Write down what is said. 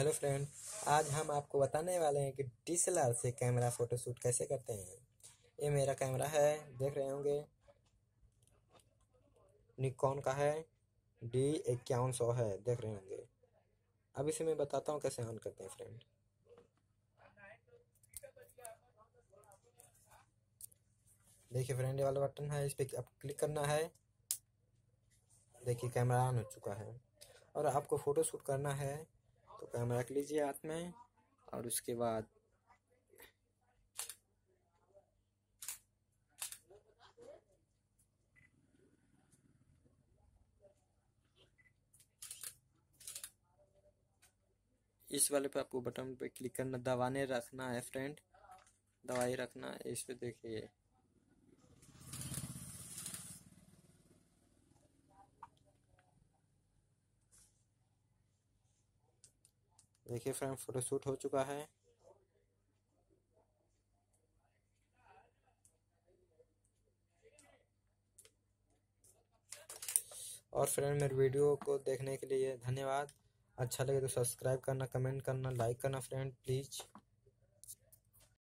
Hello friend, आज हम आपको बताने वाले हैं कि DSLR से कैमरा फ़ोटोशूट कैसे करते हैं। ये मेरा कैमरा है, देख रहे होंगे। निकॉन का है, डी इक्यावन सौ है, देख रहे होंगे। अब इसे मैं बताता हूँ कैसे ऑन करते हैं फ्रेंड। देखिए फ्रेंड वाला बटन है, इस पर अब क्लिक करना है। देखिए कैमरा ऑन हो चुका है। और आपको फ़ोटो शूट करना है। तो कैमरा रख लीजिए हाथ में और उसके बाद इस वाले पे आपको बटन पे क्लिक करना, दबाने रखना है फ्रेंड दवाई रखना है, इस पे देखिए। देखिए फ्रेंड फोटोशूट हो चुका है। और फ्रेंड, मेरे वीडियो को देखने के लिए धन्यवाद। अच्छा लगे तो सब्सक्राइब करना कमेंट करना लाइक करना फ्रेंड प्लीज़